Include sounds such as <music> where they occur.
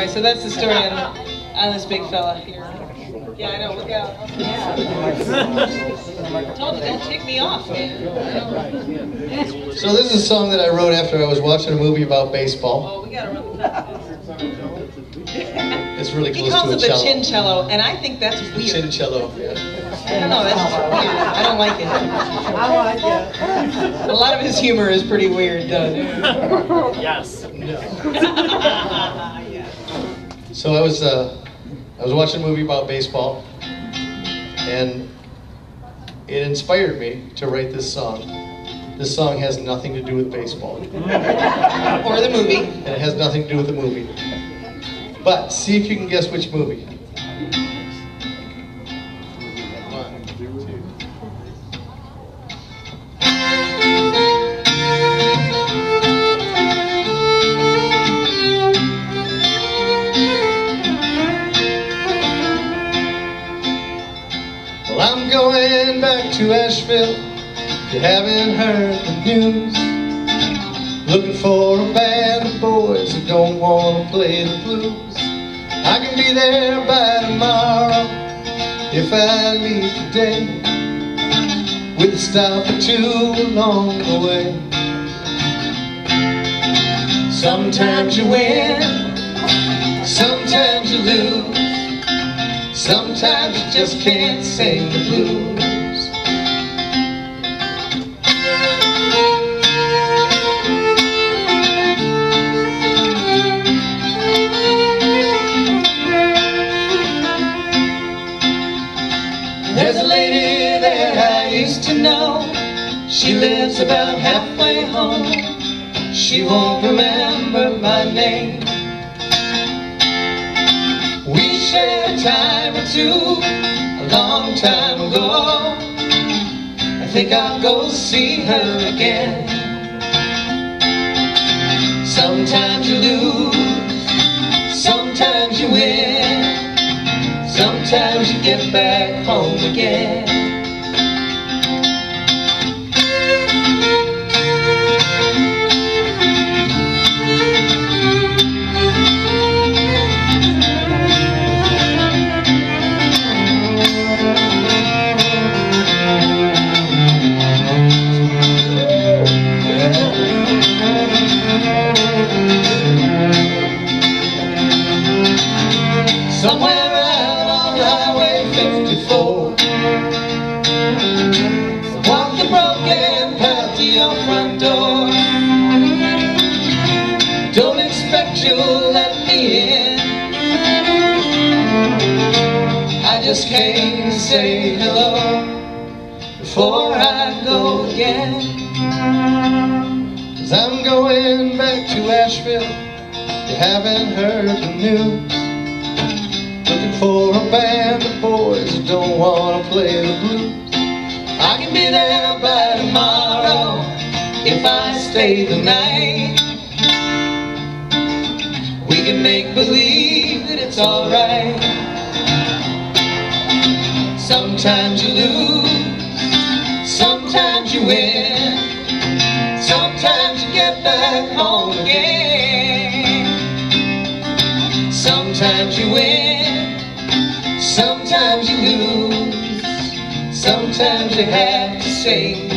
anyway, so that's the story on, on this big fella here. Yeah, I know, look out. Yeah. <laughs> Told you, don't take me off, man. So this is a song that I wrote after I was watching a movie about baseball. Oh, we gotta run the It's really He close calls to a it the cello. chincello, and I think that's The weird. chincello, yeah. I don't know, that's just weird. I don't like it. I like it. A lot of his humor is pretty weird, though. Yes. <laughs> <laughs> So I was uh, I was watching a movie about baseball, and it inspired me to write this song. This song has nothing to do with baseball, <laughs> Or the movie. And it has nothing to do with the movie. But see if you can guess which movie. One, two. To Asheville. If you haven't heard the news, looking for a band of boys who don't want to play the blues. I can be there by tomorrow if I leave today with a stop or two along the way. Sometimes you win, sometimes you lose. Sometimes you just can't sing the blues. There's a lady that I used to know. She lives about halfway home. She won't remember my name. We shared a time or two a long time ago. I think I'll go see her again. Sometimes you lose, sometimes you get back home again. You'll let me in I just came to say hello Before I go again Cause I'm going back to Asheville You haven't heard the news Looking for a band of boys who don't want to play the blues. I can be there by tomorrow if I stay the night. We can make believe that it's alright. Sometimes you lose, sometimes you win, sometimes you get back home again. Sometimes you win, sometimes you lose, sometimes you have to sing